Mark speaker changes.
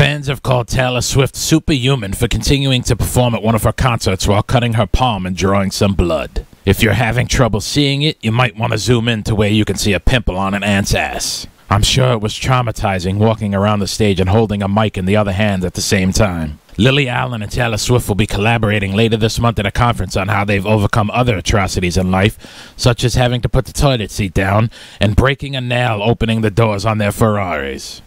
Speaker 1: Fans have called Taylor Swift superhuman for continuing to perform at one of her concerts while cutting her palm and drawing some blood. If you're having trouble seeing it, you might want to zoom in to where you can see a pimple on an ant's ass. I'm sure it was traumatizing walking around the stage and holding a mic in the other hand at the same time. Lily Allen and Taylor Swift will be collaborating later this month at a conference on how they've overcome other atrocities in life, such as having to put the toilet seat down and breaking a nail opening the doors on their Ferraris.